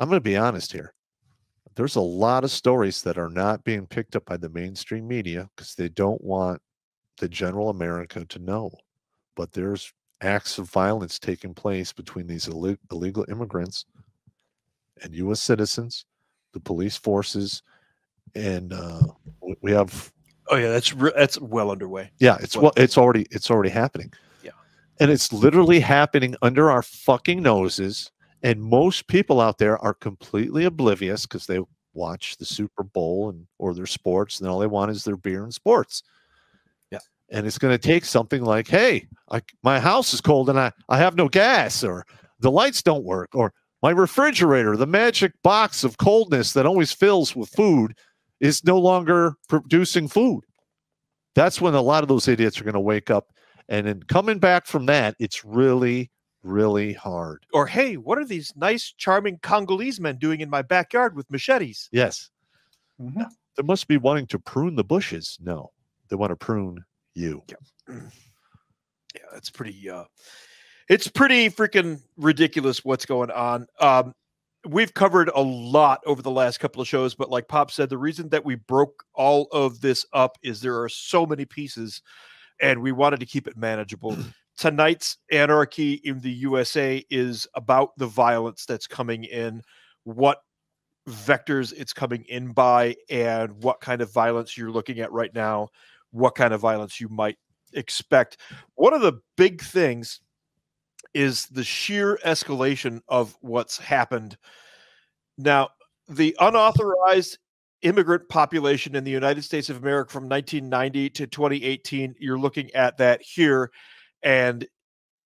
I'm going to be honest here. There's a lot of stories that are not being picked up by the mainstream media because they don't want the general America to know. But there's acts of violence taking place between these illeg- illegal immigrants and U.S. citizens, the police forces, and uh, we- have Oh yeah, that's that's well underway. yeah, it's Well- well, it's already it's already happening. Yeah. And it's literally happening under our fucking noses. And most people out there are completely oblivious because they watch the Super Bowl and or their sports, and all they want is their beer and sports. Yeah. And it's going to take something like, "Hey, I, my house is cold and I I have no gas, or the lights don't work, or my refrigerator, the magic box of coldness that always fills with food, is no longer producing food." That's when a lot of those idiots are going to wake up. And then coming back from that, it's really, really hard. Or hey, what are these nice, charming Congolese men doing in my backyard with machetes? Yes. Mhm. They must be wanting to prune the bushes. No, they want to prune you. yeah it's pretty uh it's pretty freaking ridiculous what's going on um we've covered a lot over the last couple of shows but like Popp said the reason that we broke all of this up is there are so many pieces and we wanted to keep it manageable tonight's anarchy in the usa is about the violence that's coming in what vectors it's coming in by and what kind of violence you're looking at right now what kind of violence you might expect. One of the big things is the sheer escalation of what's happened. Now, the unauthorized immigrant population in the United States of America from 1990 to 2018, you're looking at that here, and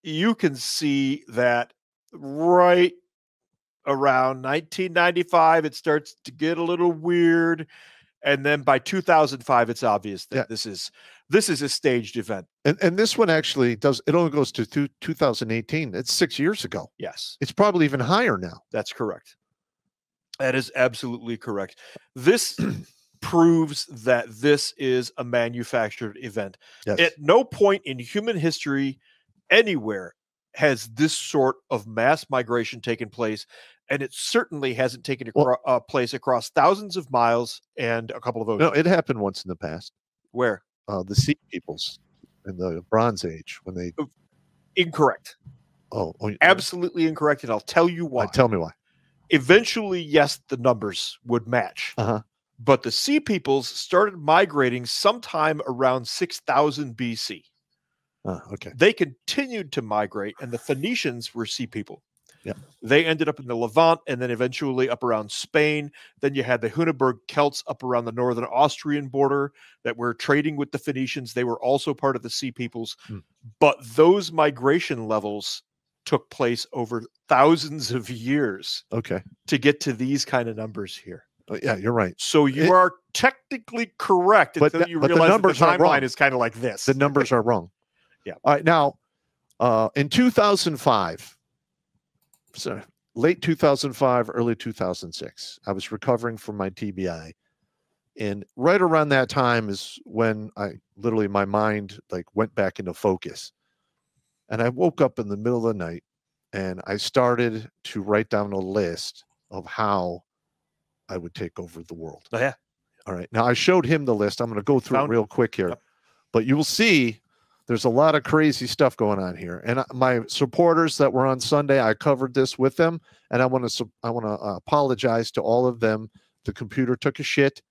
you can see that right around 1995, it starts to get a little weird. And then by 2005, it's obvious that Yeah. this is this is a staged event. And, and this one actually does, it only goes to two, 2018. It's six years ago. Yes, It's probably even higher now. that's correct. That is absolutely correct. This proves that this is a manufactured event. Yes. At no point in human history, anywhere, has this sort of mass migration taken place. And it certainly hasn't taken Well- uh, place across thousands of miles and a couple of oceans. no, it happened once in the past. Where? Uh, the sea peoples in the Bronze Age when they, Incorrect. oh, oh you- Absolutely incorrect. And I'll tell you uh, why. tell me why. eventually, yes, the numbers would match. Uh-huh. But the Sea Peoples started migrating sometime around 6000 BC. Uh, okay. They continued to migrate, and the Phoenicians were Sea People. Yep. They ended up in the Levant and then eventually up around Spain. Then you had the Heuneburg Celts up around the northern Austrian border that were trading with the Phoenicians. They were also part of the Sea Peoples. Hmm. But those migration levels took place over thousands of years Okay. to get to these kind of numbers here. Uh, yeah, you're right. So you It- are technically correct But until the- you but the realize numbers that are the wrong. timeline is kind of like this. The numbers are wrong. Yeah. All right. Now, uh, in 2005, so late 2005, early 2006, I was recovering from my TBI. And right around that time is when I literally my mind like went back into focus. And I woke up in the middle of the night and I started to write down a list of how I would take over the world. Oh, yeah. All right. Now I showed him the list. I'm going to go through Found it real quick here. Yep. But you will see there's a lot of crazy stuff going on here. And my supporters that were on Sunday, I covered this with them and I want to I want to uh, apologize to all of them. The computer took a shit.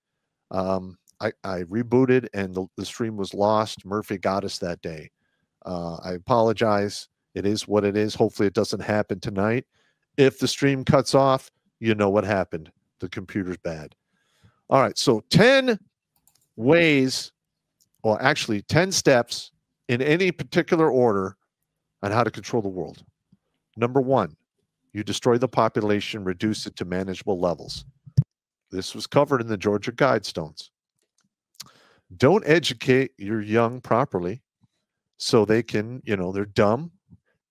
Um, I, I rebooted and the, the stream was lost. Murphy got us that day. Uh, I apologize. It is what it is. Hopefully, it doesn't happen tonight. If the stream cuts off, you know what happened. The computer's bad. All right. So, 10 ways, or actually 10 steps in any particular order on how to control the world. Number one, you destroy the population, reduce it to manageable levels. This was covered in the Georgia Guidestones. Don't educate your young properly so they can, you know, they're dumb.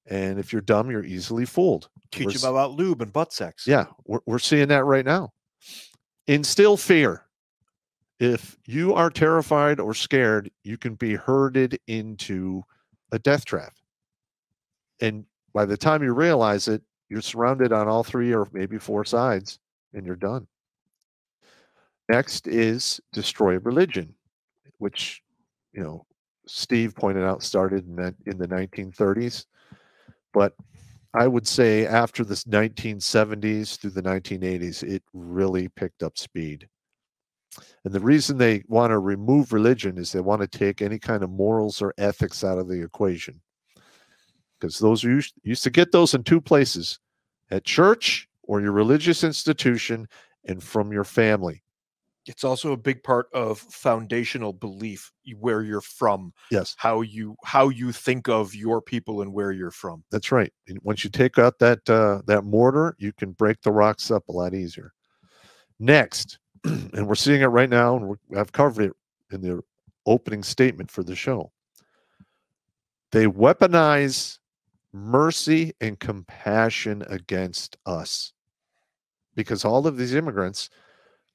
And if you're dumb, you're easily fooled. Teach We're them about lube and butt sex. Yeah, we're, we're seeing that right now. Instill fear. If you are terrified or scared, you can be herded into a death trap. And by the time you realize it, you're surrounded on all three or maybe four sides, and you're done. Next is destroy religion, which you know Steve pointed out started in the, in the 1930s, but I would say after the 1970s through the 1980s, it really picked up speed. And the reason they want to remove religion is they want to take any kind of morals or ethics out of the equation. Because those used, used to get those in two places at church or your religious institution and from your family. It's also a big part of foundational belief where you're from, Yes, how you how you think of your people and where you're from. that's right. And once you take out that uh, that mortar, you can break the rocks up a lot easier. Next, and we're seeing it right now, and I've covered it in the opening statement for the show. They weaponize mercy and compassion against us because all of these immigrants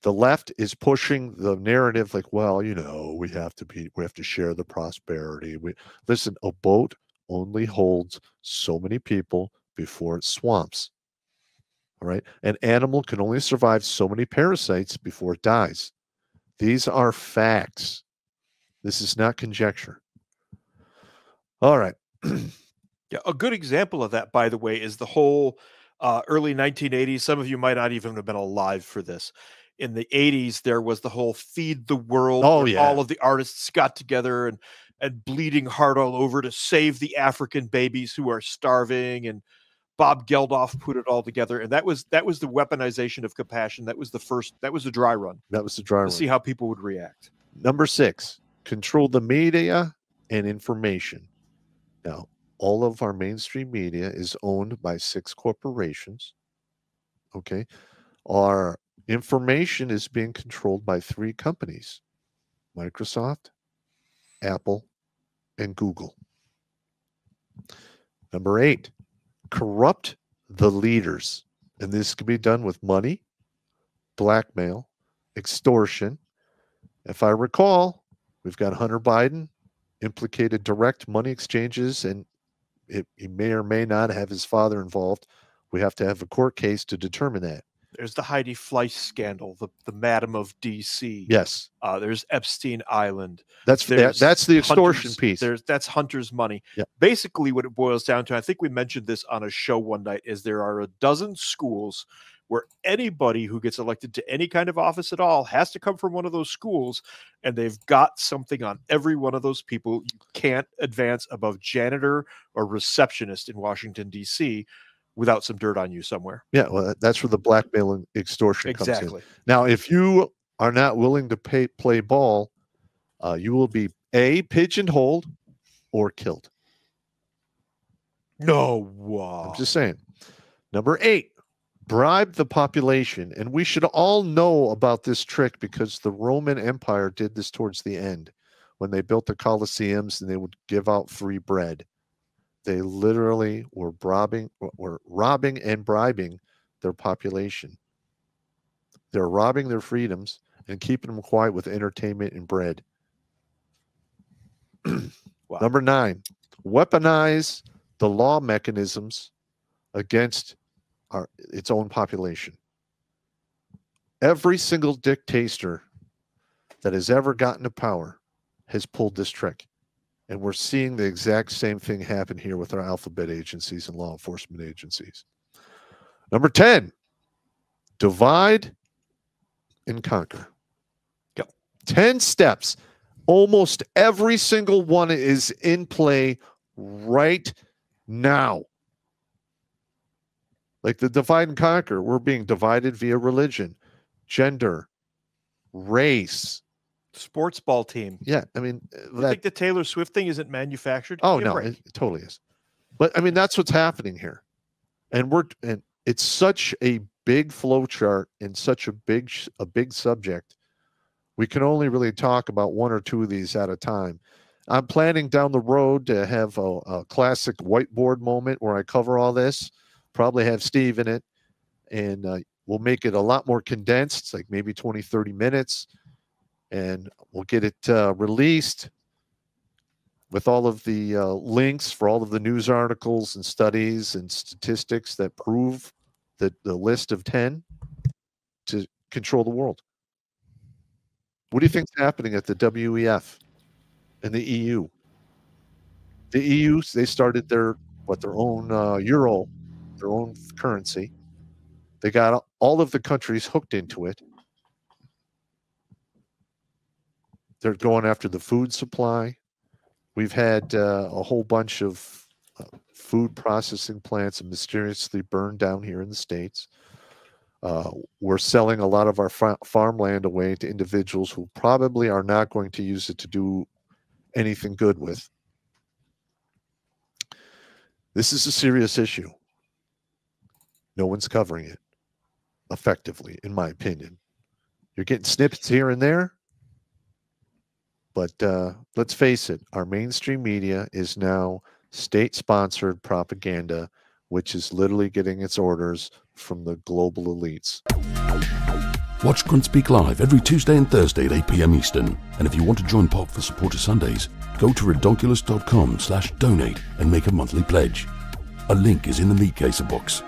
the left is pushing the narrative like well you know we have to be we have to share the prosperity. We listen a boat only holds so many people before it swamps all right? An animal can only survive so many parasites before it dies. These are facts. This is not conjecture. All right. Yeah, a good example of that, by the way, is the whole uh, early 1980s. Some of you might not even have been alive for this. In the 80s, there was the whole "Feed the World." Oh, yeah. all of the artists got together and and bleeding heart all over to save the African babies who are starving. And Bob Geldof put it all together, and that was that was the weaponization of compassion. That was the first. That was a dry run that was the dry to run. see how people would react. Number six, control the media and information. Now, all of our mainstream media is owned by six corporations. Okay. Our information is being controlled by three companies Microsoft, Apple, and Google. Number eight, corrupt the leaders. And this can be done with money, blackmail, extortion. If I recall, we've got Hunter Biden implicated direct money exchanges, and it, he may or may not have his father involved. We have to have a court case to determine that. There's the Heidi Fleiss scandal, the the Madam of D.C. Yes, Uh, there's Epstein Island. that's that, that's the extortion Hunter's- piece. There's that's Hunter's money. Yeah. Basically, what it boils down to, I think we mentioned this on a show one night, is there are a dozen schools where anybody who gets elected to any kind of office at all has to come from one of those schools, and they've got something on every one of those people. You can't advance above janitor or receptionist in Washington D.C. without some dirt on you somewhere. Yeah, well, that's where the blackmail and extortion comes in. Exactly. Now, if you are not willing to pay play ball, uh, you will be a pigeonholed or killed. No, wow. I'm just saying. Number eight, bribe the population. And we should all know about this trick because the Roman Empire did this towards the end when they built the Colosseums and they would give out free bread. They literally were robbing, were robbing and bribing their population. They're robbing their freedoms and keeping them quiet with entertainment and bread. Wow. Number nine, weaponize the law mechanisms against our its own population. Every single dictator that has ever gotten to power has pulled this trick. And we're seeing the exact same thing happen here with our alphabet agencies and law enforcement agencies. Number 10, divide and conquer. Yep. 10 steps. Almost every single one is in play right now. Like the divide and conquer, we're being divided via religion, gender, race. Sports ball team. Yeah, I mean, uh, You that think the Taylor Swift thing isn't manufactured? Oh Give me a no, it, it totally is. But I mean, that's what's happening here, and we're and it's such a big flow chart and such a big a big subject. We can only really talk about one or two of these at a time. I'm planning down the road to have a, a classic whiteboard moment where I cover all this. Probably have Steve in it, and uh, we'll make it a lot more condensed, it's like maybe 20, 30 minutes, and we'll get it uh, released with all of the uh, links for all of the news articles and studies and statistics that prove that the list of 10 to control the world. What do you think's happening at the WEF and the EU? The EU, they started their what their own uh, euro, their own currency. They got all of the countries hooked into it. They're going after the food supply. We've had uh, a whole bunch of uh, food processing plants mysteriously burned down here in the states. Uh, we're selling a lot of our fa- farmland away to individuals who probably are not going to use it to do anything good with. This is a serious issue. No one's covering it effectively, in my opinion. You're getting snippets here and there, but uh, let's face it, our mainstream media is now state sponsored propaganda, which is literally getting its orders from the global elites. Watch Grunt Speak live every Tuesday and Thursday at 8 p.m. Eastern. And if you want to join Popp for Supporter Sundays, go to redonkulas.com slash donate and make a monthly pledge. A link is in the meat caser box.